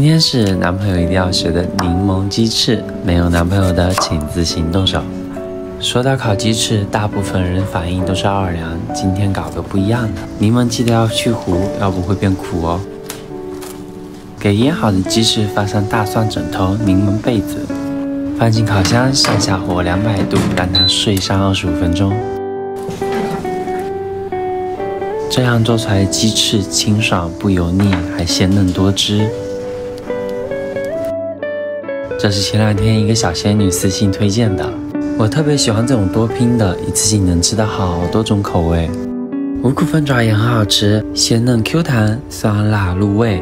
今天是男朋友一定要学的柠檬鸡翅，没有男朋友的请自行动手。说到烤鸡翅，大部分人反应都是奥尔良，今天搞个不一样的。柠檬记得要去核，要不会变苦哦。给腌好的鸡翅放上大蒜枕头、柠檬被子，放进烤箱，上下火两百度，让它睡上二十五分钟。这样做出来的鸡翅清爽不油腻，还鲜嫩多汁。这是前两天一个小仙女私信推荐的，我特别喜欢这种多拼的，一次性能吃到好多种口味。无骨凤爪也很好吃，鲜嫩 Q 弹，酸辣入味。